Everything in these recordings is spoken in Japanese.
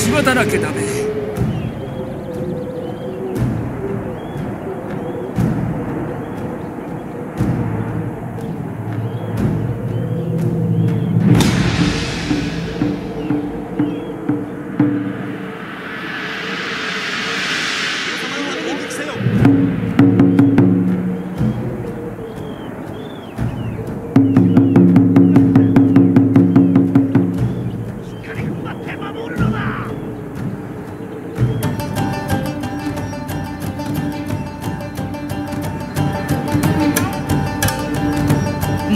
シだらけだべ。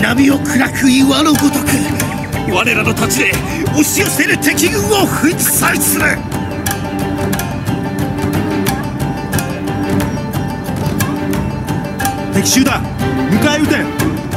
波を暗く岩のごとく我らの土地で押し寄せる敵軍を粉砕する。敵襲だ迎え撃て。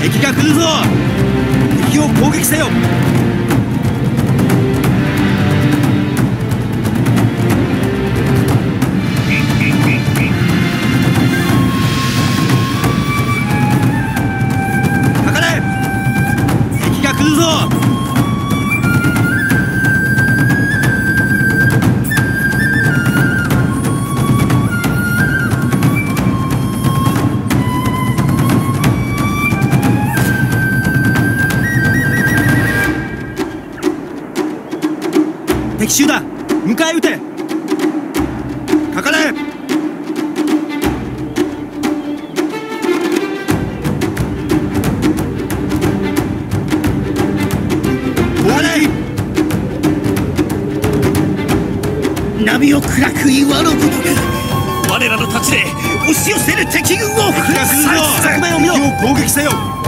敵が来るぞ。敵を攻撃せよ。敵襲だ。迎え撃て。かかれ。波を暗く岩のごとく。我らの土地で押し寄せる敵軍を。粉敵が来るぞ砕する敵を攻撃せよ